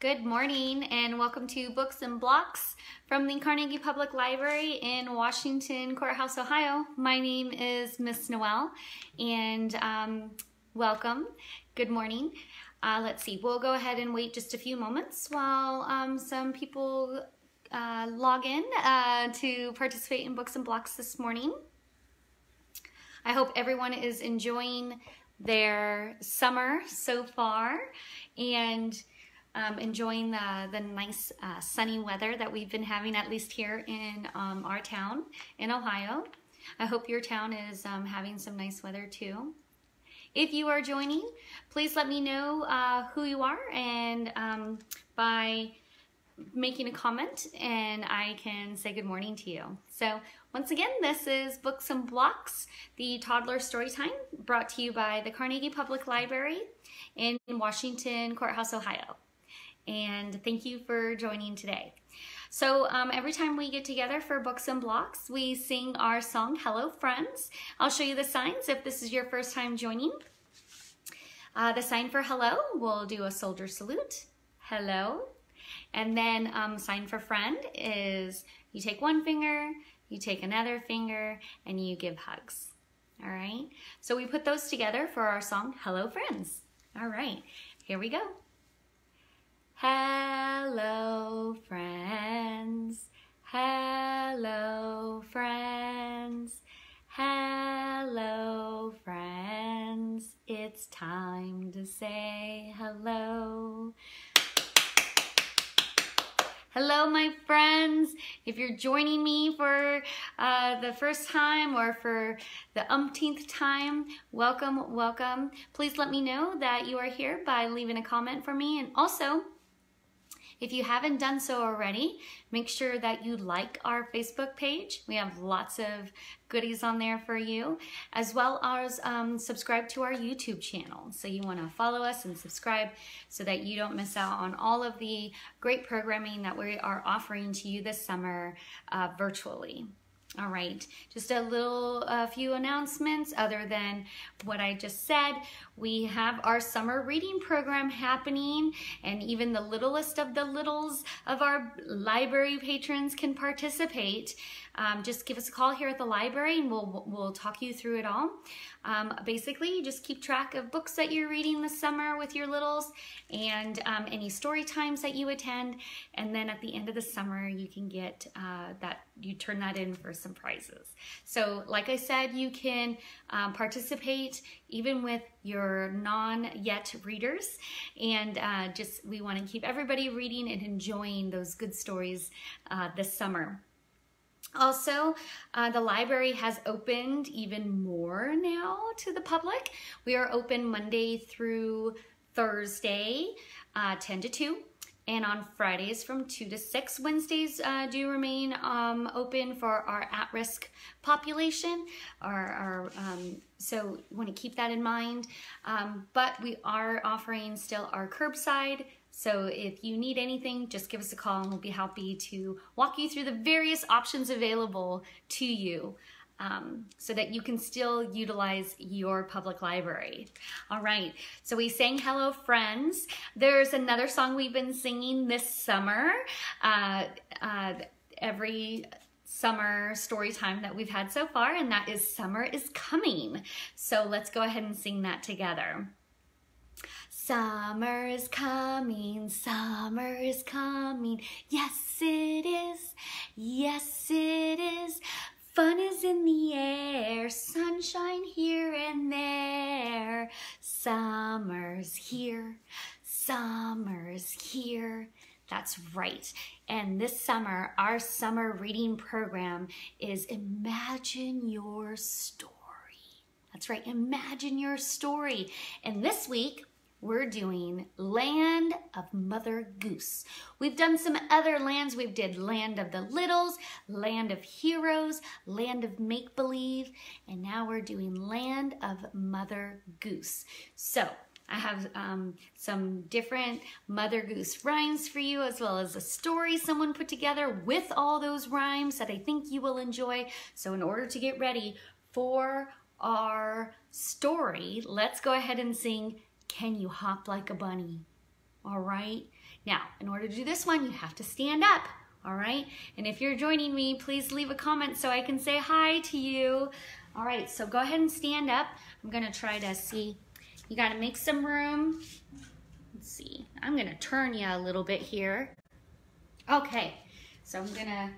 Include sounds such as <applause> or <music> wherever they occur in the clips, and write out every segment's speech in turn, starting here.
Good morning and welcome to Books and Blocks from the Carnegie Public Library in Washington Court House, Ohio. My name is Miss Noel and um, welcome. Good morning. Uh, let's see, we'll go ahead and wait just a few moments while um, some people uh, log in uh, to participate in Books and Blocks this morning. I hope everyone is enjoying their summer so far and um, enjoying the, the nice uh, sunny weather that we've been having, at least here in um, our town in Ohio. I hope your town is um, having some nice weather too. If you are joining, please let me know uh, who you are and um, by making a comment and I can say good morning to you. So once again, this is Books and Blocks, the toddler story time brought to you by the Carnegie Public Library in Washington Court House, Ohio and thank you for joining today. So um, every time we get together for Books and Blocks, we sing our song, Hello Friends. I'll show you the signs if this is your first time joining. Uh, the sign for hello, we'll do a soldier salute, hello. And then um, sign for friend is you take one finger, you take another finger, and you give hugs. All right, so we put those together for our song, Hello Friends. All right, here we go. Hello, friends. Hello, friends. Hello, friends. It's time to say hello. Hello, my friends. If you're joining me for uh, the first time or for the umpteenth time, welcome, welcome. Please let me know that you are here by leaving a comment for me. And also, if you haven't done so already, make sure that you like our Facebook page. We have lots of goodies on there for you, as well as um, subscribe to our YouTube channel. So you want to follow us and subscribe so that you don't miss out on all of the great programming that we are offering to you this summer uh, virtually. All right, just a little a few announcements other than what I just said. We have our summer reading program happening and even the littlest of the littles of our library patrons can participate. Um, just give us a call here at the library and we'll, we'll talk you through it all. Um, basically, just keep track of books that you're reading this summer with your littles and um, any story times that you attend. And then at the end of the summer, you can get uh, that, you turn that in for some prizes. So like I said, you can um, participate even with your non-yet readers. And uh, just, we wanna keep everybody reading and enjoying those good stories uh, this summer. Also, uh, the library has opened even more now to the public. We are open Monday through Thursday, uh, 10 to 2 and on Fridays from 2 to 6. Wednesdays uh, do remain um, open for our at-risk population, our, our um, so want to keep that in mind. Um, but we are offering still our curbside so if you need anything, just give us a call and we'll be happy to walk you through the various options available to you um, so that you can still utilize your public library. All right, so we sang Hello Friends. There's another song we've been singing this summer. Uh, uh, every summer story time that we've had so far, and that is Summer is Coming. So let's go ahead and sing that together. Summer is coming, summer is coming. Yes, it is. Yes, it is. Fun is in the air, sunshine here and there. Summer's here, summer's here. That's right. And this summer, our summer reading program is Imagine Your Story. That's right, imagine your story. And this week, we're doing Land of Mother Goose. We've done some other lands. We've did Land of the Littles, Land of Heroes, Land of Make-Believe, and now we're doing Land of Mother Goose. So I have um, some different Mother Goose rhymes for you, as well as a story someone put together with all those rhymes that I think you will enjoy. So in order to get ready for our story, let's go ahead and sing can you hop like a bunny? all right? Now, in order to do this one, you have to stand up, all right? And if you're joining me, please leave a comment so I can say hi to you. All right, so go ahead and stand up. I'm gonna try to see, you gotta make some room. Let's see, I'm gonna turn you a little bit here. Okay, so I'm gonna,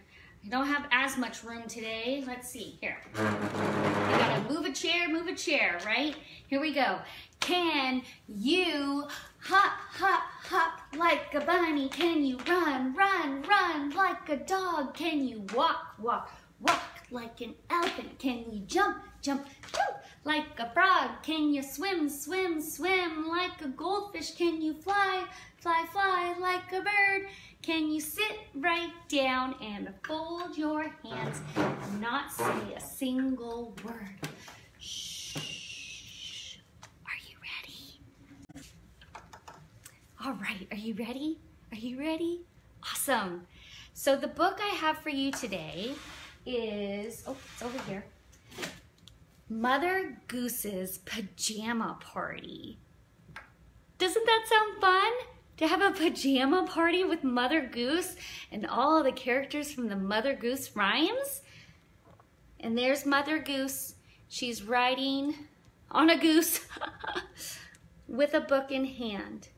I don't have as much room today. Let's see, here. You gotta move a chair, move a chair, right? Here we go. Can you hop, hop, hop like a bunny? Can you run, run, run like a dog? Can you walk, walk, walk like an elephant? Can you jump, jump, jump like a frog? Can you swim, swim, swim like a goldfish? Can you fly, fly, fly like a bird? Can you sit right down and fold your hands and not say a single word? Shh. Are you ready? All right, are you ready? Are you ready? Awesome. So the book I have for you today is, oh, it's over here. Mother Goose's Pajama Party. Doesn't that sound fun? To have a pajama party with Mother Goose and all the characters from the Mother Goose rhymes? And there's Mother Goose. She's riding on a goose <laughs> with a book in hand.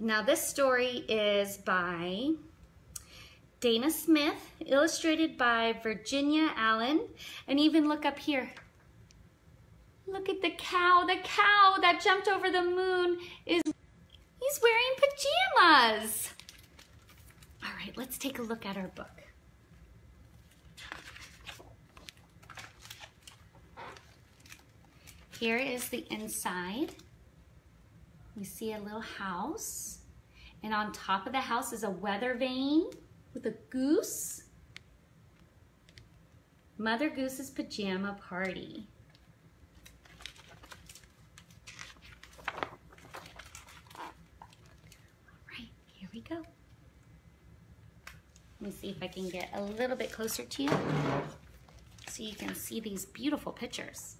Now this story is by Danna Smith, illustrated by Virginia Allen, and even look up here. Look at the cow. The cow that jumped over the moon is he's wearing pajamas. All right, let's take a look at our book. Here is the inside. You see a little house. And on top of the house is a weather vane with a goose. Mother Goose's pajama party. We go. Let me see if I can get a little bit closer to you so you can see these beautiful pictures.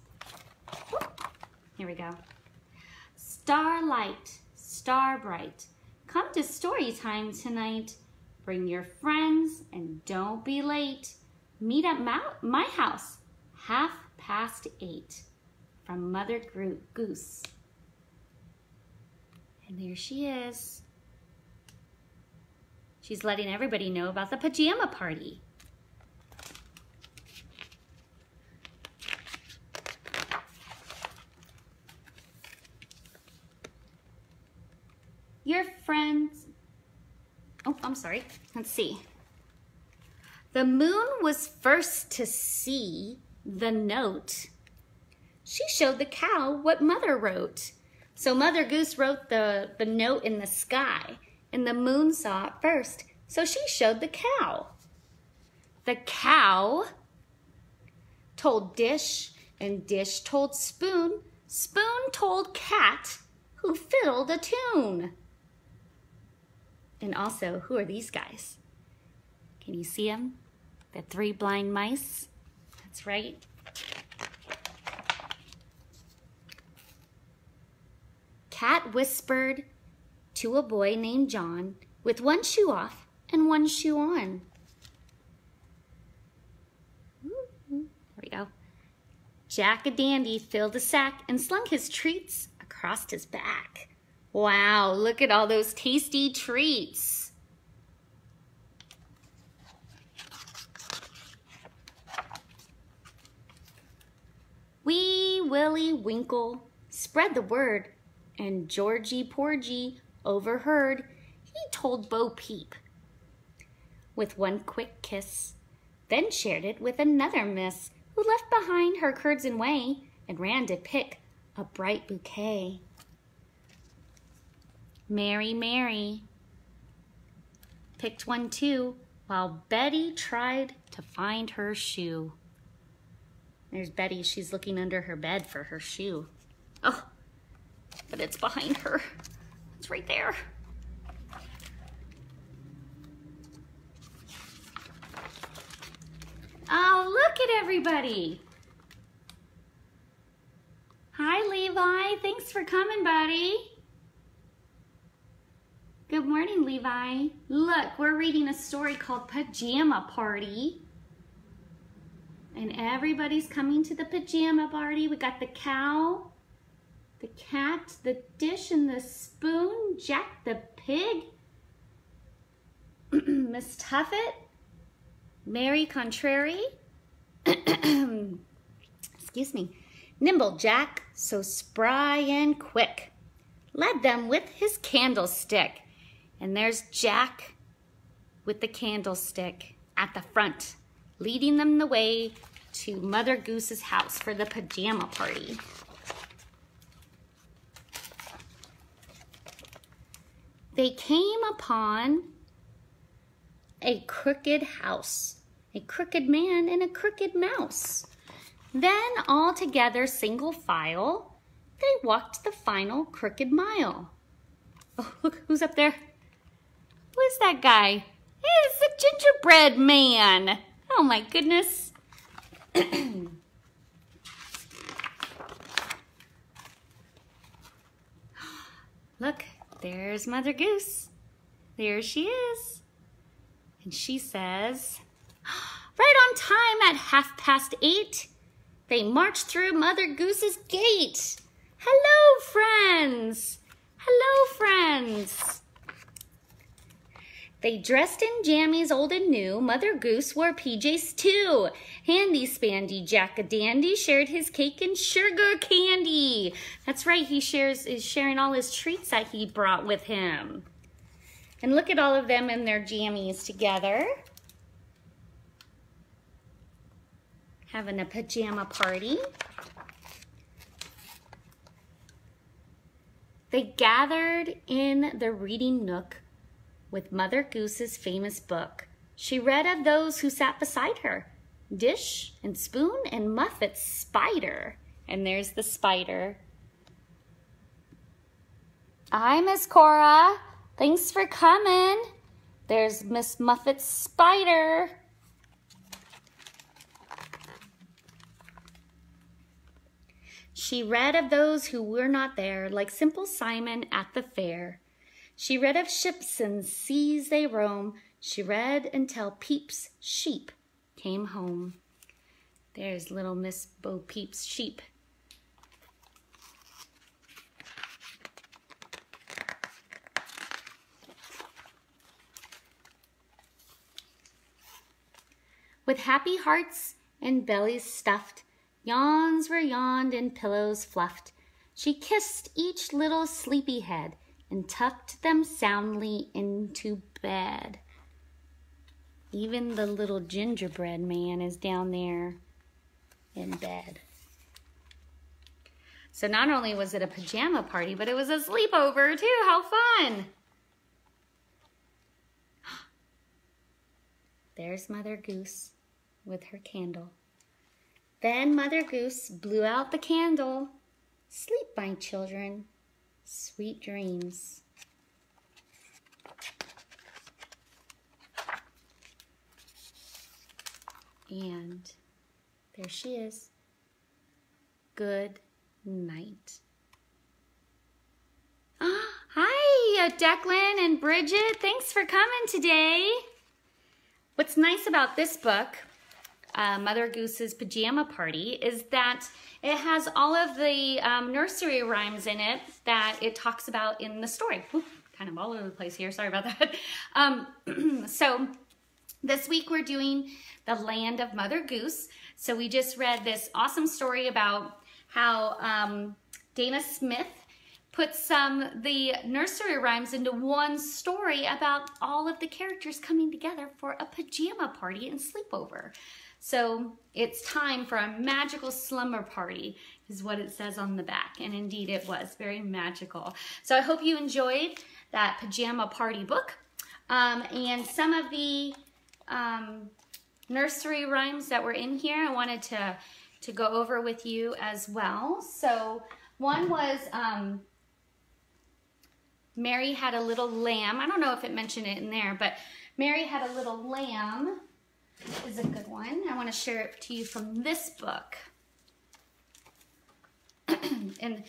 Here we go. Starlight, star bright, come to story time tonight. Bring your friends and don't be late. Meet at my house, half past eight. From Mother Goose. And there she is. She's letting everybody know about the pajama party. Your friends, oh, I'm sorry, let's see. The moon was first to see the note. She showed the cow what mother wrote. So Mother Goose wrote the, the note in the sky and the moon saw it first, so she showed the cow. The cow told Dish, and Dish told Spoon. Spoon told Cat, who fiddled a tune. And also, who are these guys? Can you see them? The three blind mice? That's right. Cat whispered, to a boy named John with one shoe off and one shoe on. There we go. Jack a dandy filled a sack and slung his treats across his back. Wow, look at all those tasty treats. Wee Willie Winkie spread the word, and Georgie Porgy Overheard, he told Bo Peep with one quick kiss, then shared it with another miss who left behind her curds and whey and ran to pick a bright bouquet. Mary, Mary picked one too, while Betty tried to find her shoe. There's Betty. She's looking under her bed for her shoe. Oh, but it's behind her. It's right there. Oh, look at everybody. Hi, Levi. Thanks for coming, buddy. Good morning, Levi. Look, we're reading a story called Pajama Party. And everybody's coming to the pajama party. We got the cow, the cat, the dish, and the spoon, Jack the pig, <clears throat> Miss Tuffet, Mary Contrary, <clears throat> excuse me, Nimble Jack, so spry and quick, led them with his candlestick. And there's Jack with the candlestick at the front, leading them the way to Mother Goose's house for the pajama party. They came upon a crooked house, a crooked man and a crooked mouse. Then all together, single file, they walked the final crooked mile. Oh, look, who's up there? Who is that guy? It's the gingerbread man. Oh my goodness. <clears throat> Look, there's Mother Goose. There she is. And she says, right on time at half past eight, they marched through Mother Goose's gate. Hello, friends. Hello, friends. They dressed in jammies old and new. Mother Goose wore PJs too. Handy Spandy Jack-a-Dandy shared his cake and sugar candy. That's right, he shares is sharing all his treats that he brought with him. And look at all of them in their jammies together. Having a pajama party. They gathered in the reading nook with Mother Goose's famous book. She read of those who sat beside her, Dish and Spoon and Muffet's spider. And there's the spider. Hi, Miss Cora. Thanks for coming. There's Miss Muffet's spider. She read of those who were not there, like simple Simon at the fair. She read of ships and seas they roam. She read until Peep's sheep came home. There's little Miss Bo Peep's sheep. With happy hearts and bellies stuffed, yawns were yawned and pillows fluffed. She kissed each little sleepy head and tucked them soundly into bed. Even the little gingerbread man is down there in bed. So not only was it a pajama party, but it was a sleepover too. How fun! <gasps> There's Mother Goose with her candle. Then Mother Goose blew out the candle. Sleep, my children. Sweet dreams. And there she is. Good night. <gasps> Hi, uh, Declan and Bridget. Thanks for coming today. What's nice about this book uh, Mother Goose's Pajama Party is that it has all of the um, nursery rhymes in it that it talks about in the story. Kind of all over the place here, sorry about that. <laughs> Um, <clears throat> so this week we're doing The Land of Mother Goose. So we just read this awesome story about how um, Danna Smith put some the nursery rhymes into one story about all of the characters coming together for a pajama party and sleepover. So it's time for a magical slumber party is what it says on the back. And indeed it was very magical. So I hope you enjoyed that pajama party book. Um, and some of the um, nursery rhymes that were in here, I wanted to, to go over with you as well. So one was um, Mary had a little lamb. I don't know if it mentioned it in there, but Mary had a little lamb is a good one. I want to share it to you from this book. <clears throat> and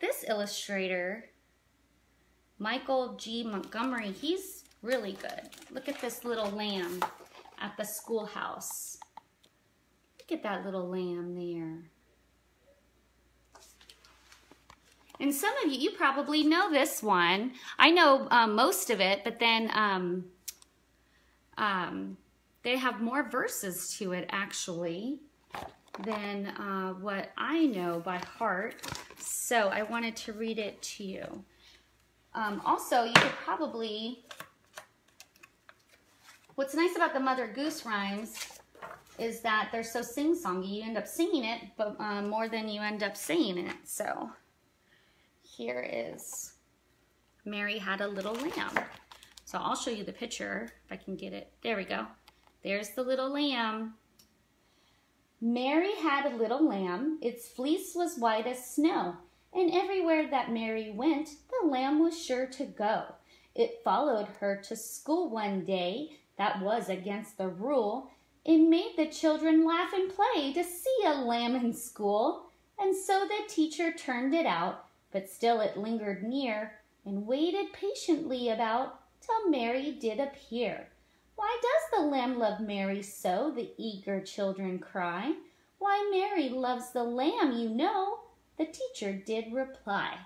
this illustrator Michael G. Montgomery, he's really good. Look at this little lamb at the schoolhouse. Look at that little lamb there. And some of you, you probably know this one. I know um, most of it, but then um, um, they have more verses to it actually than uh, what I know by heart. So I wanted to read it to you. Um, also, you could probably, what's nice about the Mother Goose rhymes is that they're so sing-songy. You end up singing it, but uh, more than you end up saying it. So here is Mary had a little lamb. So I'll show you the picture if I can get it. There we go. There's the little lamb. Mary had a little lamb. Its fleece was white as snow, and everywhere that Mary went, the lamb was sure to go. It followed her to school one day. That was against the rule. It made the children laugh and play to see a lamb in school. And so the teacher turned it out but still it lingered near and waited patiently about till Mary did appear. Why does the lamb love Mary so? The eager children cry. Why, Mary loves the lamb, you know, the teacher did reply.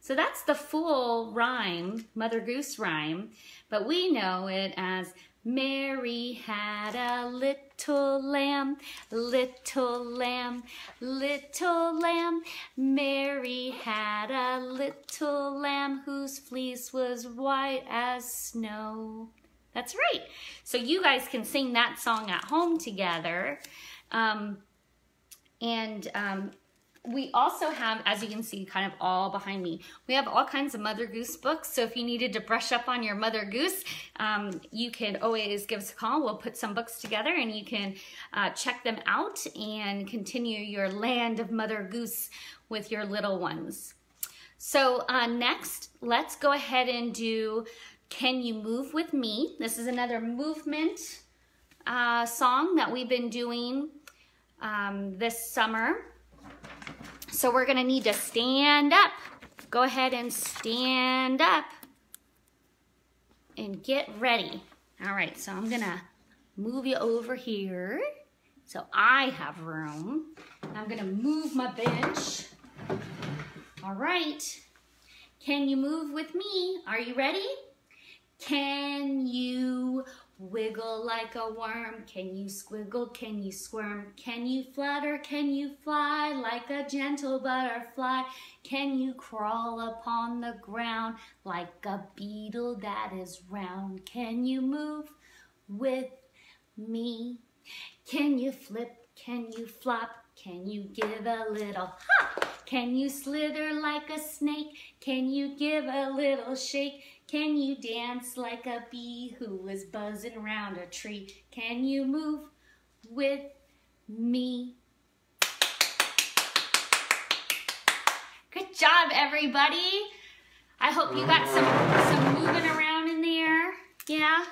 So that's the full rhyme, Mother Goose rhyme, but we know it as Mary had a little lamb, little lamb, little lamb. Mary had a little lamb whose fleece was white as snow. That's right. So you guys can sing that song at home together. Um, and um, we also have, as you can see, kind of all behind me, we have all kinds of Mother Goose books. So if you needed to brush up on your Mother Goose, um, you can always give us a call. We'll put some books together and you can uh, check them out and continue your land of Mother Goose with your little ones. So uh, next, let's go ahead and do Can You Move With Me? This is another movement uh, song that we've been doing um, this summer. So we're gonna need to stand up. Go ahead and stand up and get ready. All right, so I'm gonna move you over here so I have room. I'm gonna move my bench. All right, can you move with me? Are you ready? Can you Wiggle like a worm, can you squiggle, can you squirm? Can you flutter, can you fly like a gentle butterfly? Can you crawl upon the ground like a beetle that is round? Can you move with me? Can you flip, can you flop, can you give a little hop? Can you slither like a snake? Can you give a little shake? Can you dance like a bee who was buzzing around a tree? Can you move with me? Good job, everybody. I hope you got some, some moving around in there. Yeah?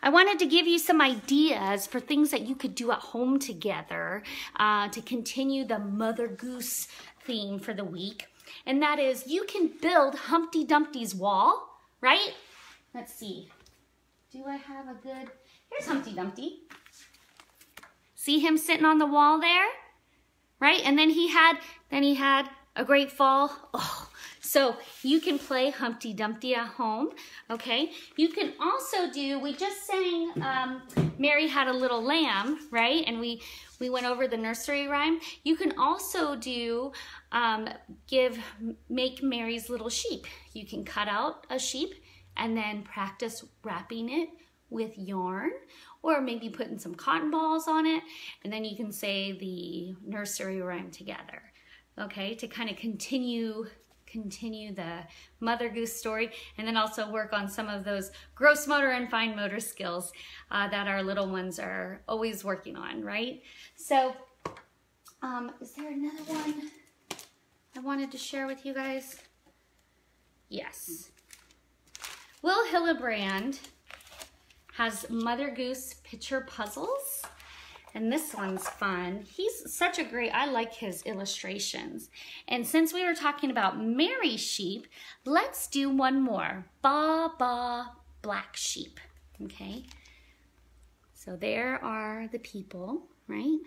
I wanted to give you some ideas for things that you could do at home together uh, to continue the Mother Goose theme for the week. And that is you can build Humpty Dumpty's wall right? Let's see. Do I have a good, here's Humpty Dumpty. See him sitting on the wall there? Right? And then he had, then he had a great fall. Oh, so you can play Humpty Dumpty at home, okay? You can also do, we just sang um, Mary Had a Little Lamb, right? And we, we went over the nursery rhyme. You can also do, um, give, make Mary's little sheep. You can cut out a sheep and then practice wrapping it with yarn or maybe putting some cotton balls on it and then you can say the nursery rhyme together okay to kind of continue continue the mother goose story and then also work on some of those gross motor and fine motor skills uh, that our little ones are always working on right? So um, is there another one I wanted to share with you guys? Yes. Will Hillenbrand has Mother Goose picture puzzles. And this one's fun. He's such a great, I like his illustrations. And since we were talking about Mary sheep, let's do one more. Ba, ba, black sheep, okay? So there are the people, right?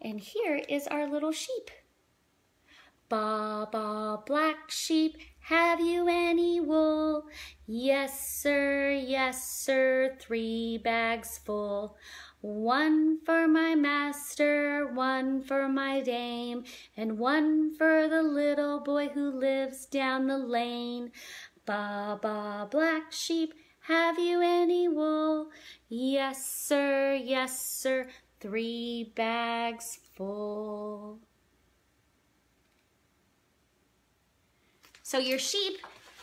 And here is our little sheep. Ba, ba, black sheep, have you any wool? Yes, sir, yes, sir, three bags full. One for my master, one for my dame, and one for the little boy who lives down the lane. Ba, ba, black sheep, have you any wool? Yes, sir, yes, sir, three bags full. So your sheep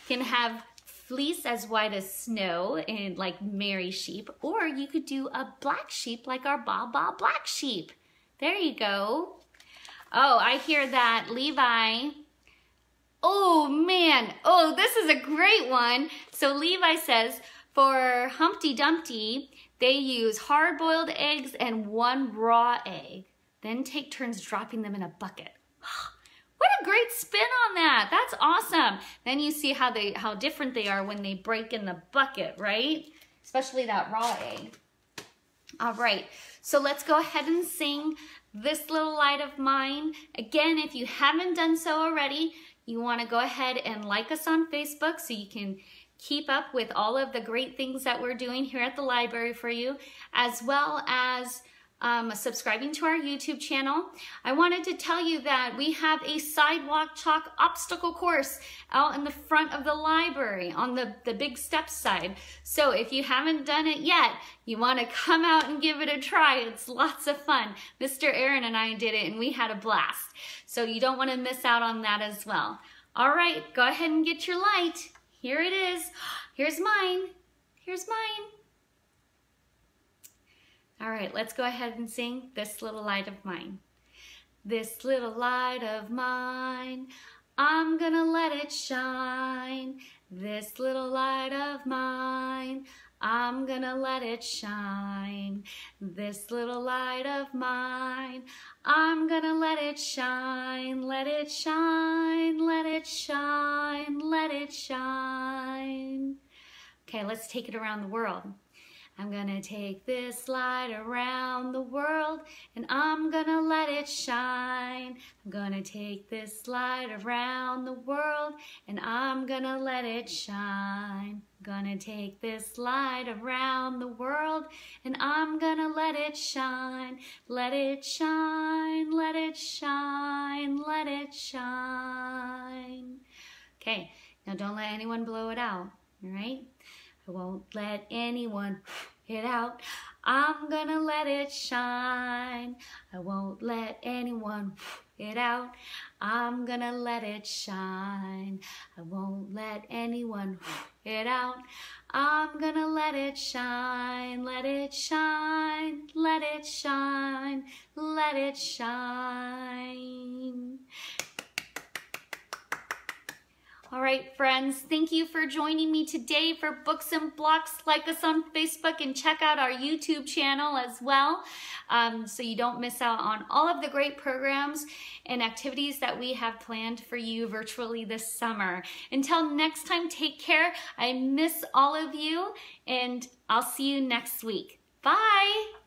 can have fleece as white as snow and like Mary sheep, or you could do a black sheep like our Ba Ba black sheep. There you go. Oh, I hear that Levi. Oh man, oh, this is a great one. So Levi says, for Humpty Dumpty, they use hard-boiled eggs and one raw egg. Then take turns dropping them in a bucket. <gasps> What a great spin on that. That's awesome. Then you see how they how different they are when they break in the bucket, right? Especially that raw egg. All right, so let's go ahead and sing This Little Light of Mine. Again, if you haven't done so already, you want to go ahead and like us on Facebook so you can keep up with all of the great things that we're doing here at the library for you, as well as um, subscribing to our YouTube channel. I wanted to tell you that we have a sidewalk chalk obstacle course out in the front of the library on the, the big steps side. So if you haven't done it yet, you want to come out and give it a try. It's lots of fun. Mr. Aaron and I did it and we had a blast. So you don't want to miss out on that as well. All right, go ahead and get your light. Here it is. <gasps> Here's mine. Here's mine. All right, let's go ahead and sing This Little Light of Mine. This little light of mine, I'm gonna let it shine. This little light of mine, I'm gonna let it shine. This little light of mine, I'm gonna let it shine. Let it shine, let it shine, let it shine. Okay, let's take it around the world. I'm gonna take this light around the world and I'm gonna let it shine. I'm gonna take this light around the world and I'm gonna let it shine. I'm gonna take this light around the world and I'm gonna let it shine. Let it shine, let it shine, let it shine. Okay, now don't let anyone blow it out, all right? I won't let anyone it out. I'm gonna let it shine. I won't let anyone it out. I'm gonna let it shine. I won't let anyone it out. I'm gonna let it shine, let it shine, let it shine, let it shine. All right, friends, thank you for joining me today for Books and Blocks. Like us on Facebook and check out our YouTube channel as well um, so you don't miss out on all of the great programs and activities that we have planned for you virtually this summer. Until next time, take care. I miss all of you and I'll see you next week. Bye.